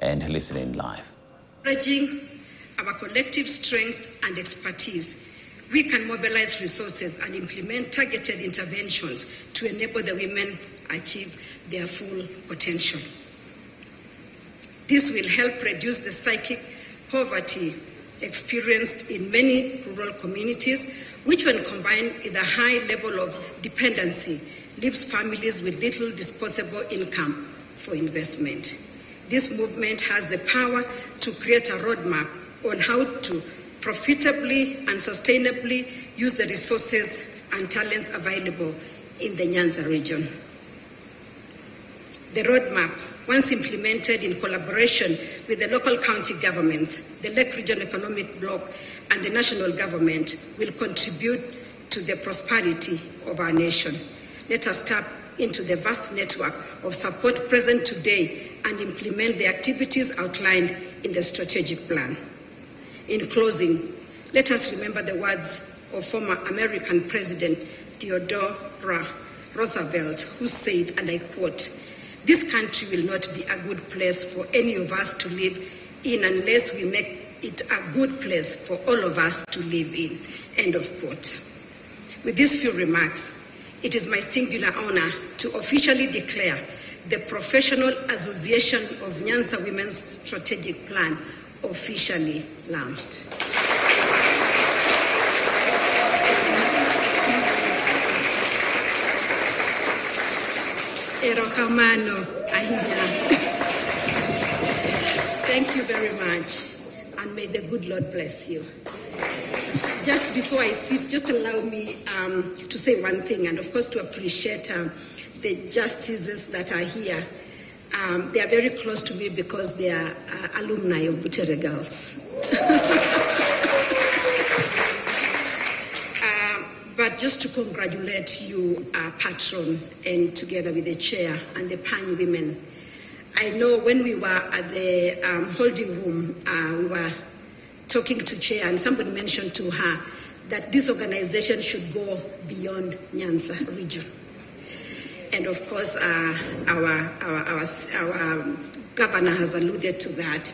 and listening live. Leveraging our collective strength and expertise, we can mobilize resources and implement targeted interventions to enable the women achieve their full potential. This will help reduce the psychic poverty experienced in many rural communities, which, when combined with a high level of dependency, leaves families with little disposable income for investment. This movement has the power to create a roadmap on how to profitably and sustainably use the resources and talents available in the Nyanza region. The roadmap, once implemented in collaboration with the local county governments, the Lake Region Economic Bloc, and the national government, will contribute to the prosperity of our nation. Let us tap into the vast network of support present today and implement the activities outlined in the strategic plan. In closing, let us remember the words of former American President Theodore Roosevelt, who said, and I quote, This country will not be a good place for any of us to live in unless we make it a good place for all of us to live in. End of quote. With these few remarks, it is my singular honor to officially declare the Professional Association of Nyanza Women's Strategic Plan officially launched. Thank you very much, and may the good Lord bless you. Just before I sit, just allow me um, to say one thing, and of course to appreciate um, the justices that are here. Um, they are very close to me because they are uh, alumni of Butere Girls. uh, but just to congratulate you, uh, patron, and together with the chair and the Pan women. I know when we were at the um, holding room, uh, we were talking to chair, and somebody mentioned to her that this organization should go beyond Nyanza region. And of course, uh, our, our, our, our governor has alluded to that.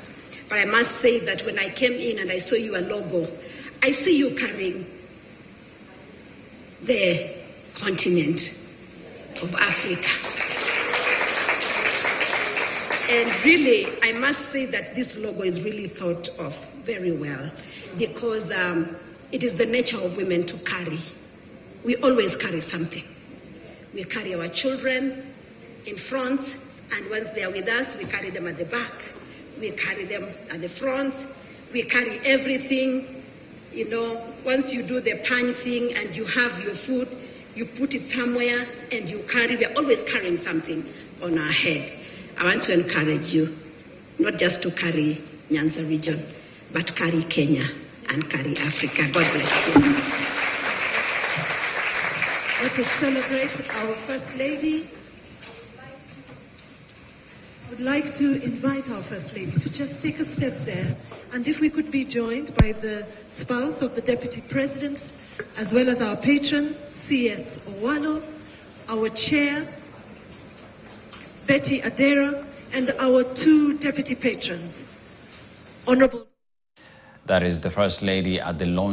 But I must say that when I came in and I saw your logo, I see you carrying the continent of Africa. And really, I must say that this logo is really thought of very well because um, it is the nature of women to carry. We always carry something. We carry our children in front, and once they are with us, we carry them at the back. We carry them at the front. We carry everything. You know, once you do the pan thing and you have your food, you put it somewhere and you carry. We are always carrying something on our head. I want to encourage you not just to carry Nyanza region, but carry Kenya and carry Africa. God bless you. Let us celebrate our First Lady. I would like to invite our First Lady to just take a step there, and if we could be joined by the spouse of the Deputy President, as well as our patron, C.S. Owalo, our chair, Betty Adera, and our two deputy patrons. Honorable. That is the First Lady at the launch.